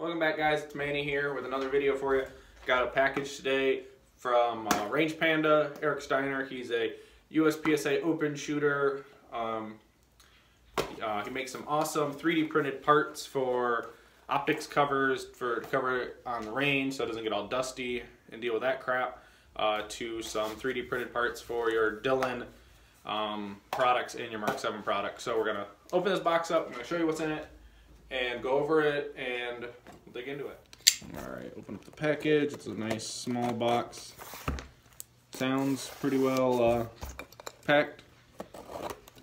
Welcome back guys, it's Manny here with another video for you. Got a package today from uh, Range Panda, Eric Steiner. He's a USPSA open shooter. Um, uh, he makes some awesome 3D printed parts for optics covers for to cover on the range so it doesn't get all dusty and deal with that crap. Uh, to some 3D printed parts for your Dillon um, products and your Mark 7 products. So we're gonna open this box up, I'm gonna show you what's in it and go over it and dig into it. All right, open up the package. It's a nice small box. Sounds pretty well uh, packed.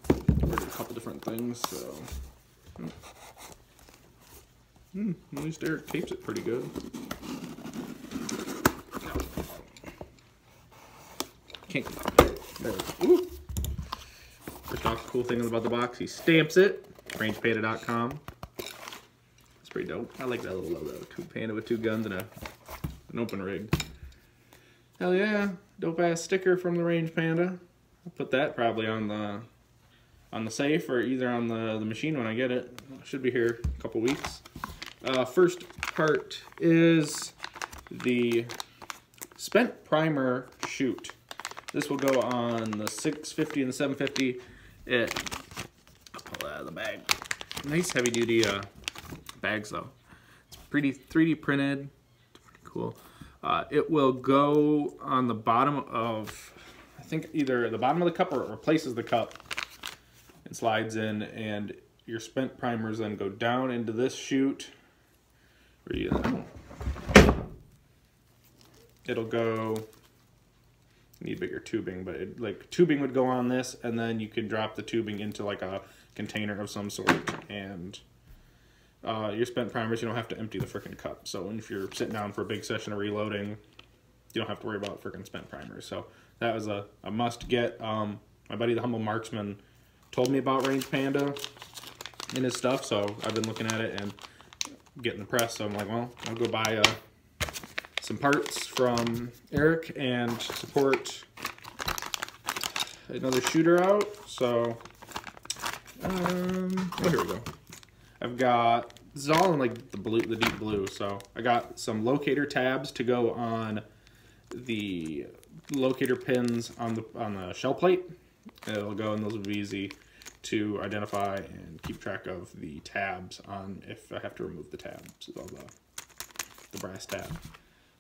Covered a couple different things, so. Hmm, at least Eric tapes it pretty good. Can't there. Ooh. First off, cool thing about the box, he stamps it. RangePanda.com pretty dope. I like that little logo. Two panda with two guns and a an open rig. Hell yeah, dope ass sticker from the Range Panda. I'll put that probably on the on the safe or either on the, the machine when I get it. Should be here a couple weeks. Uh, first part is the spent primer chute. This will go on the 650 and the 750. It, I'll pull out of the bag. Nice heavy duty uh, bags though. It's pretty 3D printed. It's pretty cool. Uh, it will go on the bottom of, I think either the bottom of the cup or it replaces the cup. It slides in and your spent primers then go down into this chute. Where you, it'll go, need bigger tubing, but it, like tubing would go on this and then you can drop the tubing into like a container of some sort and uh, your spent primers, you don't have to empty the freaking cup. So if you're sitting down for a big session of reloading, you don't have to worry about freaking spent primers. So that was a, a must get. Um, my buddy, the Humble Marksman, told me about Range Panda and his stuff. So I've been looking at it and getting the press. So I'm like, well, I'll go buy uh, some parts from Eric and support another shooter out. So, um, oh, here we go. I've got this is all in like the blue, the deep blue. So I got some locator tabs to go on the locator pins on the on the shell plate. It'll go and those will be easy to identify and keep track of the tabs on if I have to remove the tabs, all the the brass tab.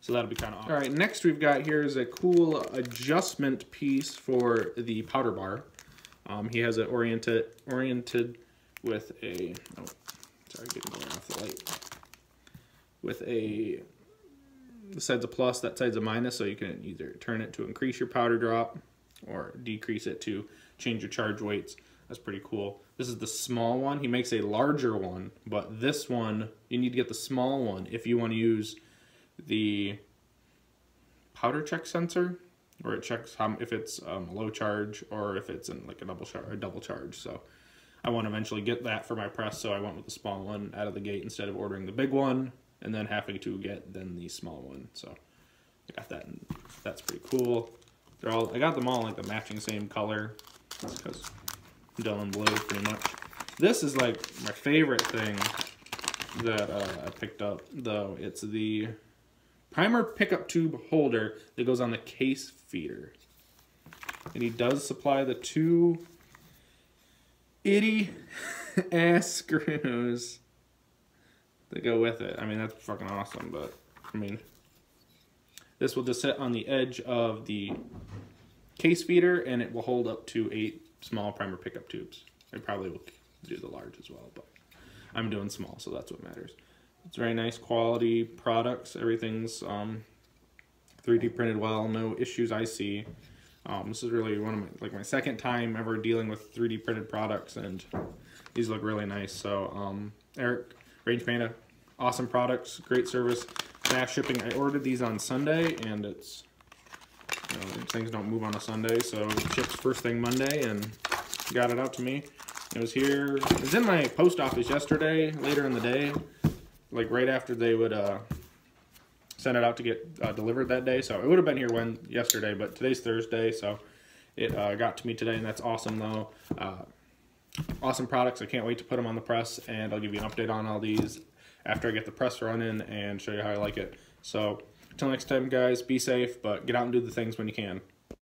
So that'll be kind of awesome. All right, next we've got here is a cool adjustment piece for the powder bar. Um, he has it oriented oriented with a oh, Sorry, getting more off the light. With a, the side's a plus, that side's a minus, so you can either turn it to increase your powder drop or decrease it to change your charge weights. That's pretty cool. This is the small one. He makes a larger one, but this one, you need to get the small one if you want to use the powder check sensor, or it checks how, if it's um, low charge or if it's in like a double a double charge. So I want to eventually get that for my press, so I went with the small one out of the gate instead of ordering the big one and then having to get then the small one. So I got that, and that's pretty cool. They're all I got them all like the matching same color because Dillon blue pretty much. This is like my favorite thing that uh, I picked up though. It's the primer pickup tube holder that goes on the case feeder. And he does supply the two itty ass screws that go with it. I mean, that's fucking awesome, but I mean, this will just sit on the edge of the case feeder and it will hold up to eight small primer pickup tubes. It probably will do the large as well, but I'm doing small, so that's what matters. It's very nice quality products. Everything's um, 3D printed well, no issues I see. Um, this is really one of my, like my second time ever dealing with 3D printed products and these look really nice. So um, Eric, Range Panda, awesome products, great service, fast shipping. I ordered these on Sunday and it's, you know, things don't move on a Sunday. So it ships first thing Monday and got it out to me. It was here, it was in my post office yesterday, later in the day, like right after they would uh, sent it out to get uh, delivered that day. So it would have been here when yesterday, but today's Thursday, so it uh, got to me today, and that's awesome though. Awesome products. I can't wait to put them on the press, and I'll give you an update on all these after I get the press running and show you how I like it. So until next time, guys, be safe, but get out and do the things when you can.